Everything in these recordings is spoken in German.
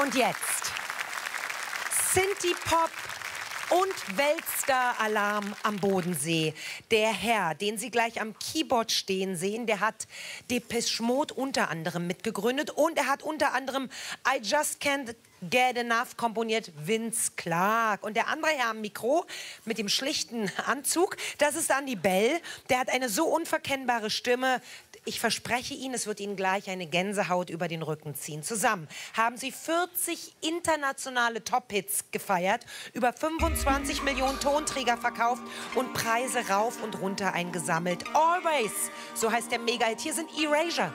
Und jetzt Sinti Pop und Weltstar-Alarm am Bodensee. Der Herr, den Sie gleich am Keyboard stehen sehen, der hat Depeche Mode unter anderem mitgegründet und er hat unter anderem I Just Can't Get Enough komponiert Vince Clark. Und der andere Herr am Mikro mit dem schlichten Anzug, das ist Andy Bell. Der hat eine so unverkennbare Stimme. Ich verspreche Ihnen, es wird Ihnen gleich eine Gänsehaut über den Rücken ziehen. Zusammen haben Sie 40 internationale Top-Hits gefeiert, über 25 Millionen Tonträger verkauft und Preise rauf und runter eingesammelt. Always, so heißt der Mega-Hit. Hier sind Erasure.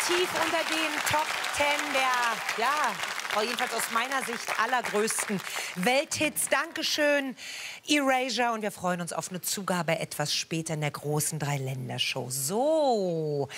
Definitiv unter den Top Ten der, ja, jedenfalls aus meiner Sicht allergrößten Welthits. Dankeschön, Erasure. Und wir freuen uns auf eine Zugabe etwas später in der großen Dreiländershow. So.